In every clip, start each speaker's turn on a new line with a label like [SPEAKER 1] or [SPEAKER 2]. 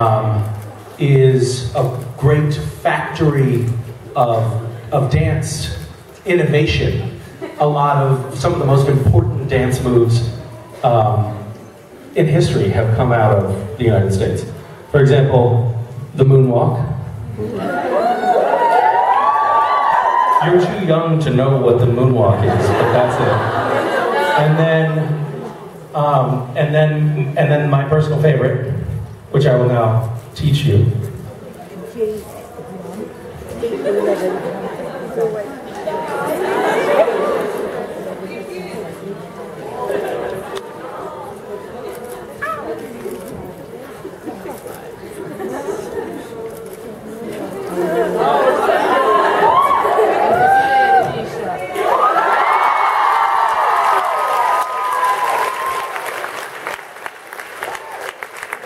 [SPEAKER 1] um, is a great factory of, of dance innovation. A lot of some of the most important dance moves um, in history have come out of the United States. For example, the moonwalk. You're too young to know what the moonwalk is, but that's it. And then, um, and then, and then my personal favorite, which I will now teach you.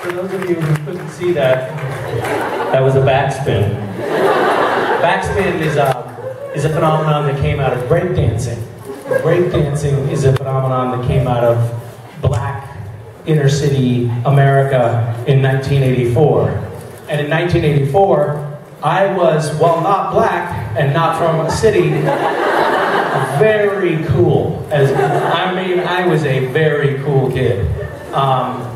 [SPEAKER 1] For those of you who couldn't see that, that was a backspin. Backspin is a, is a phenomenon that came out of breakdancing. Breakdancing is a phenomenon that came out of black inner city America in 1984. And in 1984, I was, while not black and not from a city, very cool. As I mean, I was a very cool kid. Um,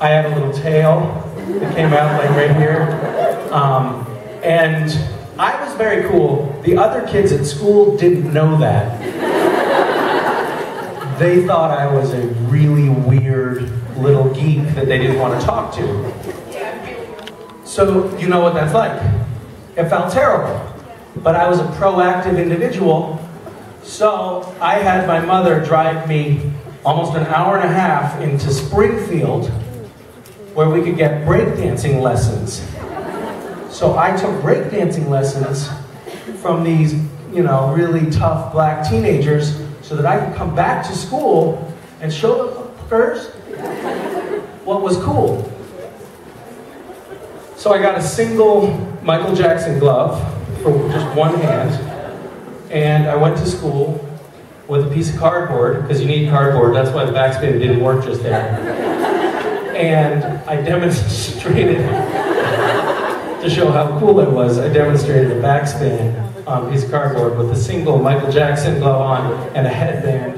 [SPEAKER 1] I had a little tail that came out like right here. Um, and I was very cool. The other kids at school didn't know that. They thought I was a really weird little geek that they didn't want to talk to. So, you know what that's like. It felt terrible. But I was a proactive individual, so I had my mother drive me almost an hour and a half into Springfield where we could get breakdancing lessons. So I took breakdancing lessons from these, you know, really tough black teenagers so that I could come back to school and show the fuckers what was cool. So I got a single Michael Jackson glove for just one hand, and I went to school with a piece of cardboard, because you need cardboard, that's why the backspin didn't work just there and I demonstrated, to show how cool it was, I demonstrated a backspin on a piece of cardboard with a single Michael Jackson glove on and a headband.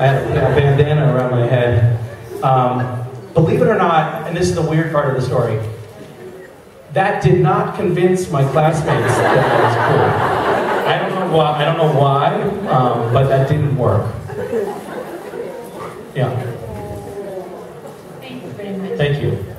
[SPEAKER 1] I had a, bandana around my head. Um, believe it or not, and this is the weird part of the story, that did not convince my classmates that that was cool. I don't know why, I don't know why, um, but that didn't work. Yeah. Thank you.